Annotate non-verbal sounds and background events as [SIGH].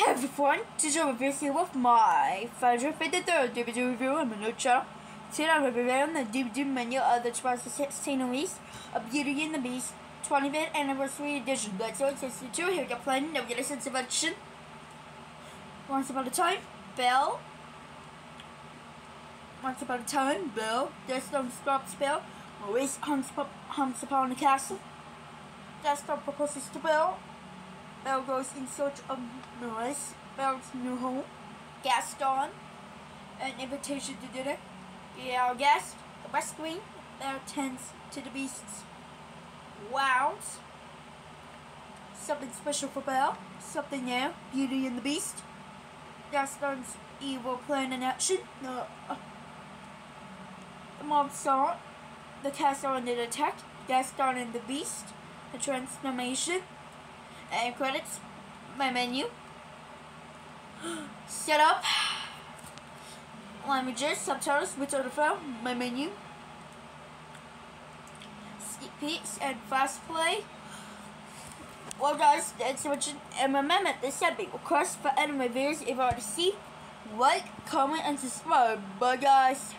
Hey everyone, this is review here with my 553rd DVD review on my new channel. Today I'm reviewing the DVD menu of the 2016 release of Beauty and the Beast 25th Anniversary Edition. To the two. Here we go playing of Action. Once upon a time, Belle. Once upon a time, Belle. Desktop stops Belle. Maurice hunts, hunts upon the castle. Desktop proposes to Belle. Belle goes in search of Maurice, Belle's new home. Gaston, an invitation to dinner. Be our guest, the West Wing. Belle tends to the beasts. Wows. Something special for Belle. Something new. Beauty and the Beast. Gaston's evil plan in action. No. Uh, the mob saw the castle under attack. Gaston and the Beast. The transformation and credits, my menu, [GASPS] setup, languages, subtitles, which are the film, my menu, sneak peeks, and fast play. Well guys, thanks for watching, and remember, this should be request for anime videos if you want to see, like, comment, and subscribe. Bye guys.